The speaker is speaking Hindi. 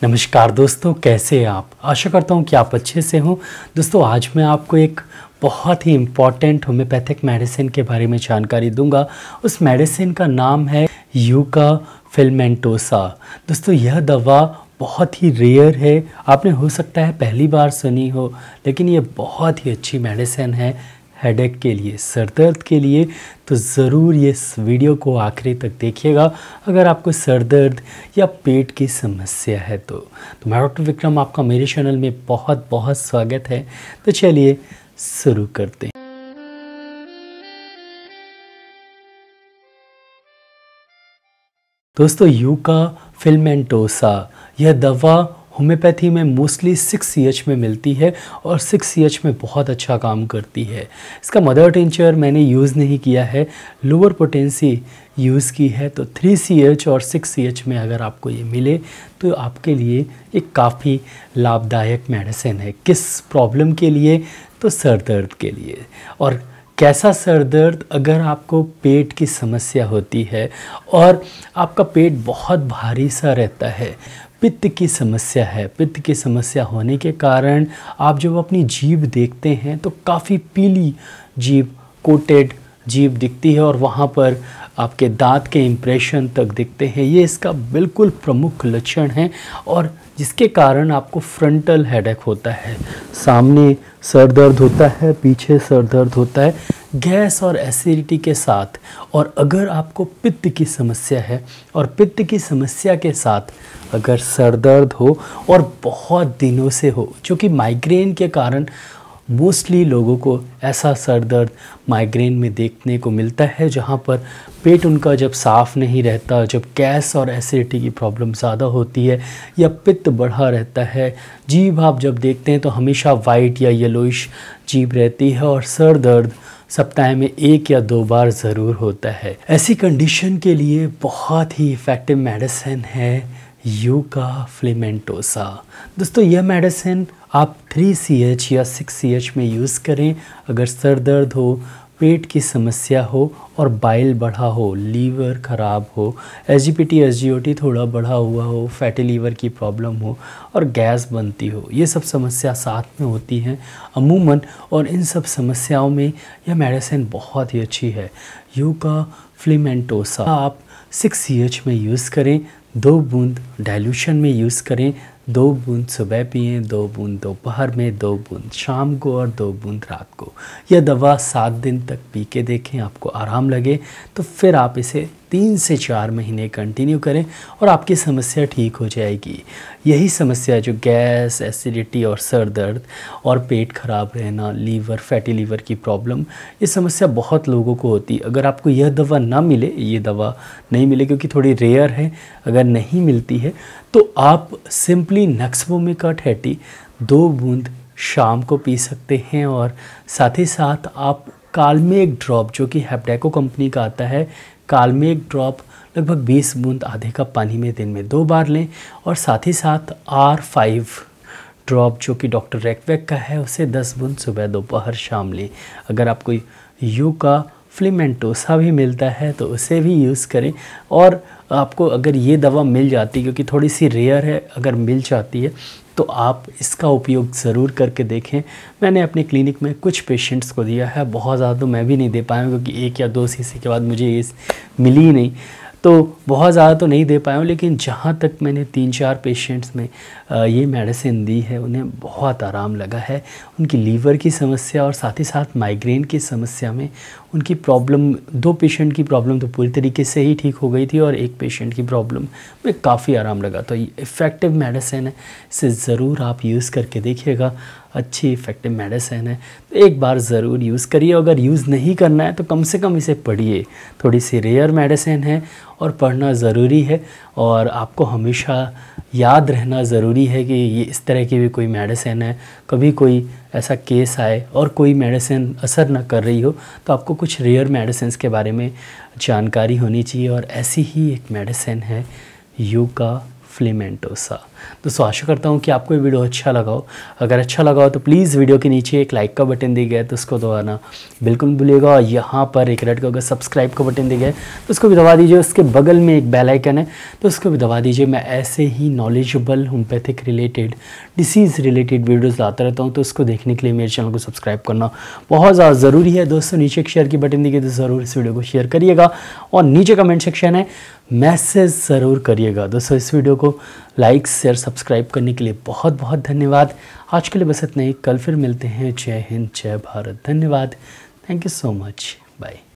नमस्कार दोस्तों, कैसे हैं आप? आशा करता हूँ कि आप अच्छे से हों। दोस्तों, आज मैं आपको एक बहुत ही इंपॉर्टेंट होम्योपैथिक मेडिसिन के बारे में जानकारी दूँगा। उस मेडिसिन का नाम है यूका फिल्मेंटोसा दोस्तों, यह दवा बहुत ही रेयर है। आपने हो सकता है पहली बार सुनी हो, लेकिन ये बहुत ही अच्छी मेडिसिन है। हेडेक के लिए, सर दर्द के लिए तो ज़रूर ये इस वीडियो को आखिरी तक देखिएगा। अगर आपको सर दर्द या पेट की समस्या है तो। तो मैं डॉक्टर विक्रम, आपका मेरे चैनल में बहुत बहुत स्वागत है। तो चलिए शुरू करते हैं। दोस्तों, यूका फिल्मेंटोसा, यह दवा होम्योपैथी में मोस्टली सिक्स सी एच में मिलती है और सिक्स सी एच में बहुत अच्छा काम करती है। इसका मदर टेंचर मैंने यूज़ नहीं किया है, लोअर पोटेंसी यूज़ की है तो थ्री सी एच और सिक्स सी एच में अगर आपको ये मिले तो आपके लिए एक काफ़ी लाभदायक मेडिसिन है। किस प्रॉब्लम के लिए? तो सर दर्द के लिए। और कैसा सर दर्द अगर आपको पेट की समस्या होती है और आपका पेट बहुत भारी सा रहता है, पित्त की समस्या है, पित्त की समस्या होने के कारण आप जब अपनी जीभ देखते हैं तो काफ़ी पीली जीभ, कोटेड जीभ दिखती है और वहाँ पर आपके दांत के इम्प्रेशन तक दिखते हैं। ये इसका बिल्कुल प्रमुख लक्षण है और जिसके कारण आपको फ्रंटल हेडेक होता है। सामने सर दर्द होता है, पीछे सर दर्द होता है, गैस और एसिडिटी के साथ। और अगर आपको पित्त की समस्या है और पित्त की समस्या के साथ अगर सर दर्द हो और बहुत दिनों से हो, जो कि माइग्रेन के कारण मोस्टली लोगों को ऐसा सर दर्द माइग्रेन में देखने को मिलता है, जहाँ पर पेट उनका जब साफ़ नहीं रहता, जब गैस और एसिडिटी की प्रॉब्लम ज़्यादा होती है, या पित्त बढ़ा रहता है, जीभ आप जब देखते हैं तो हमेशा वाइट या येलोइश जीभ रहती है और सर दर्द सप्ताह में एक या दो बार ज़रूर होता है। ऐसी कंडीशन के लिए बहुत ही इफ़ेक्टिव मेडिसिन है यूका फ्लेमेंटोसा। दोस्तों, यह मेडिसिन आप थ्री सी एच या सिक्स सी एच में यूज़ करें। अगर सर दर्द हो, पेट की समस्या हो और बाइल बढ़ा हो, लीवर ख़राब हो एस जी पी थोड़ा बढ़ा हुआ हो, फैटी लीवर की प्रॉब्लम हो और गैस बनती हो, ये सब समस्या साथ में होती हैं। अमूमन और इन सब समस्याओं में यह मेडिसिन बहुत ही अच्छी है। यू का फ्लिमेंटोसा। आप सिक्स सी एच में यूज़ करें, दो बूंद डाइल्यूशन में यूज़ करें, दो बूंद सुबह पिए, दो बूंद दोपहर में, दो बूंद शाम को और दो बूंद रात को। यह दवा सात दिन तक पी के देखें, आपको आराम लगे तो फिर आप इसे तीन से चार महीने कंटिन्यू करें और आपकी समस्या ठीक हो जाएगी। यही समस्या जो गैस एसिडिटी और सर दर्द और पेट ख़राब रहना, लीवर फैटी लीवर की प्रॉब्लम ये समस्या बहुत लोगों को होती अगर आपको यह दवा ना मिले, ये दवा नहीं मिले क्योंकि थोड़ी रेयर है, अगर नहीं मिलती है तो आप सिंपली नक्सवोमिका ठेटी दो बूंद शाम को पी सकते हैं और साथ ही साथ आप कालमेक ड्रॉप जो कि हैपडेको कंपनी का आता है कालमेक ड्रॉप लगभग 20 बूंद आधे कप पानी में दिन में दो बार लें और साथ ही साथ आर फाइव ड्रॉप जो कि डॉक्टर रेकवेक का है, उसे 10 बूंद सुबह दोपहर शाम लें। अगर आपको यू का फ्लिमेंटोसा भी मिलता है तो उसे भी यूज़ करें और आपको अगर ये दवा मिल जाती, क्योंकि थोड़ी सी रेयर है, अगर मिल जाती है तो आप इसका उपयोग ज़रूर करके देखें। मैंने अपने क्लिनिक में कुछ पेशेंट्स को दिया है, बहुत ज़्यादा तो मैं भी नहीं दे पाया क्योंकि एक या दो सीसी के बाद मुझे ये मिली ही नहीं। तो बहुत ज़्यादा तो नहीं दे पाया हूँ, लेकिन जहाँ तक मैंने तीन चार पेशेंट्स में ये मेडिसिन दी है, उन्हें बहुत आराम लगा है। उनकी लीवर की समस्या और साथ ही साथ माइग्रेन की समस्या में उनकी प्रॉब्लम दो पेशेंट की प्रॉब्लम तो पूरी तरीके से ही ठीक हो गई थी और एक पेशेंट की प्रॉब्लम में काफ़ी आराम लगा। तो इफ़ेक्टिव मेडिसिन है इसे ज़रूर आप यूज़ करके देखिएगा। अच्छी इफ़ेक्टिव मेडिसिन है। तो एक बार ज़रूर यूज़ करिए। अगर यूज़ नहीं करना है तो कम से कम इसे पढ़िए। थोड़ी सी रेयर मेडिसिन है और पढ़ना ज़रूरी है और आपको हमेशा याद रहना ज़रूरी है कि ये इस तरह की भी कोई मेडिसिन है। कभी कोई ऐसा केस आए और कोई मेडिसिन असर ना कर रही हो तो आपको कुछ रेयर मेडिसिन के बारे में जानकारी होनी चाहिए और ऐसी ही एक मेडिसिन है, यूका। फ्लेमेंटोसा। दोस्तों आशा करता हूँ कि आपको ये वीडियो अच्छा लगा हो। अगर अच्छा लगा हो तो प्लीज़ वीडियो के नीचे एक लाइक का बटन दी गया तो उसको दबाना बिल्कुल भूलिएगा। और यहाँ पर एक रेड कलर का सब्सक्राइब का बटन दिया गया तो उसको भी दबा दीजिए। उसके बगल में एक बेल आइकन है तो उसको भी दबा दीजिए। मैं ऐसे ही knowledgeable homeopathic related disease related videos लाता रहता हूँ तो उसको देखने के लिए मेरे चैनल को सब्सक्राइब करना बहुत ज़्यादा ज़रूरी है। दोस्तों, नीचे एक शेयर की बटन दी गई तो ज़रूर इस वीडियो को शेयर करिएगा। और नीचे कमेंट सेक्शन है मैसेज ज़रूर करिएगा। दोस्तों, इस वीडियो को लाइक शेयर सब्सक्राइब करने के लिए बहुत बहुत धन्यवाद। आज के लिए बस इतना ही। कल फिर मिलते हैं। जय हिंद, जय भारत। धन्यवाद। Thank you so much bye